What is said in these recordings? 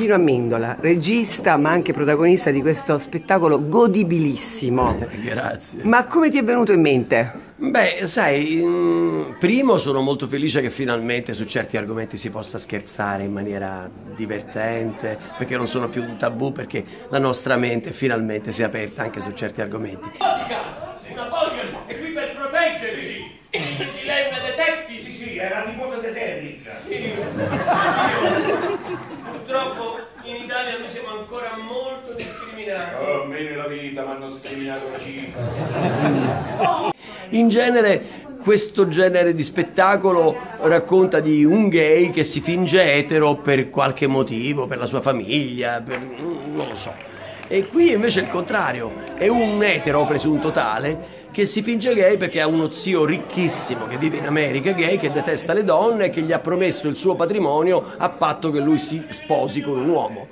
Pino Amendola, regista ma anche protagonista di questo spettacolo godibilissimo. Grazie. Ma come ti è venuto in mente? Beh, sai, primo sono molto felice che finalmente su certi argomenti si possa scherzare in maniera divertente, perché non sono più un tabù, perché la nostra mente finalmente si è aperta anche su certi argomenti. Una Bolger è qui per proteggerci! Sì, lei è una detective! Sì, sì, era nipote di Derrick. Sì. In Italia noi siamo ancora molto discriminati. Oh, me nella vita mi hanno scriminato la cifra. In genere questo genere di spettacolo racconta di un gay che si finge etero per qualche motivo, per la sua famiglia, per... non lo so. E qui invece è il contrario, è un etero presunto tale che si finge gay perché ha uno zio ricchissimo che vive in America, gay, che detesta le donne e che gli ha promesso il suo patrimonio a patto che lui si sposi con un uomo.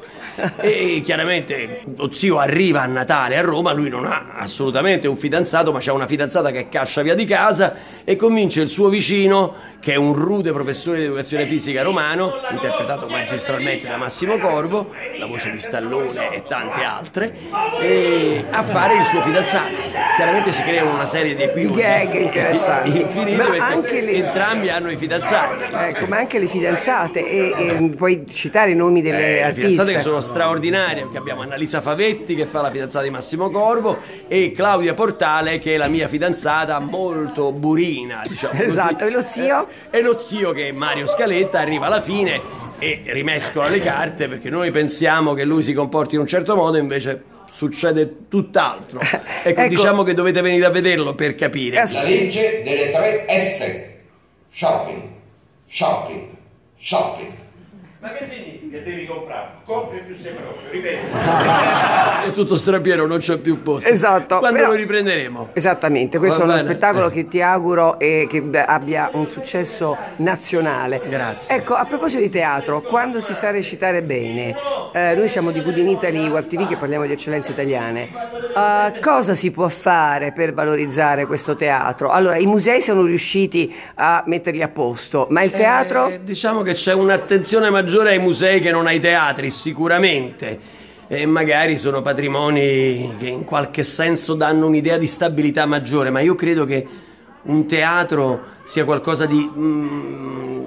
E chiaramente lo zio arriva a Natale a Roma, lui non ha assolutamente un fidanzato, ma c'ha una fidanzata che cascia via di casa e convince il suo vicino, che è un rude professore di educazione fisica romano, interpretato magistralmente da Massimo Corvo, la voce di Stallone e tante altre, e a fare il suo fidanzato. Chiaramente si creano una serie di equivoci gag interessanti. infiniti Ma anche le- entrambi hanno i fidanzati. Ecco, ma anche le fidanzate e, e puoi citare i nomi delle Eh, le artiste. fidanzate che sono straordinarie, perché abbiamo Annalisa Favetti che fa la fidanzata di Massimo Corvo e Claudia Portale che è la mia fidanzata molto burina, diciamo così. Esatto, e lo zio? E lo zio che è Mario Scaletta arriva alla fine e rimescola le carte perché noi pensiamo che lui si comporti in un certo modo invece succede tutt'altro. Ecco, Ecco. diciamo che dovete venire a vederlo per capire. La legge delle tre S. Shopping, shopping, shopping. Ma che significa? Che devi comprare? Compri più sei veloce, ripeto. È tutto strapieno, non c'è più posto. Esatto, Quando però- lo riprenderemo? Esattamente, questo Va è uno bene. spettacolo Eh. che ti auguro e che abbia un successo nazionale. Grazie. Ecco, a proposito di teatro, quando si sa recitare bene, eh, noi siamo di Good in Italy, Web TV che parliamo di eccellenze italiane, eh, cosa si può fare per valorizzare questo teatro? Allora, i musei sono riusciti a metterli a posto, ma il teatro? Eh, diciamo che c'è un'attenzione maggiore ai musei che non ai teatri, sicuramente. E magari sono patrimoni che in qualche senso danno un'idea di stabilità maggiore, ma io credo che un teatro sia qualcosa di, mm,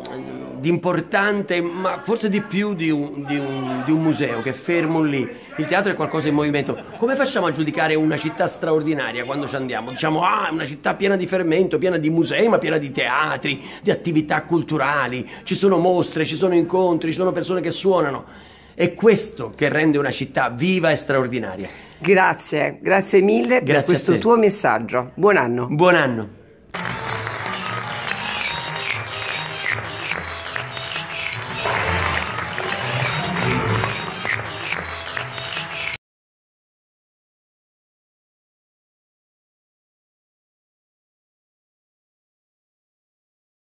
di importante, ma forse di più di un, di un- di un museo che è fermo lì. Il teatro è qualcosa in movimento. Come facciamo a giudicare una città straordinaria quando ci andiamo? Diciamo, ah, è una città piena di fermento, piena di musei, ma piena di teatri, di attività culturali. Ci sono mostre, ci sono incontri, ci sono persone che suonano. È questo che rende una città viva e straordinaria. Grazie, grazie mille per Grazie a questo tuo messaggio. Buon anno. Buon anno.